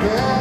Yeah.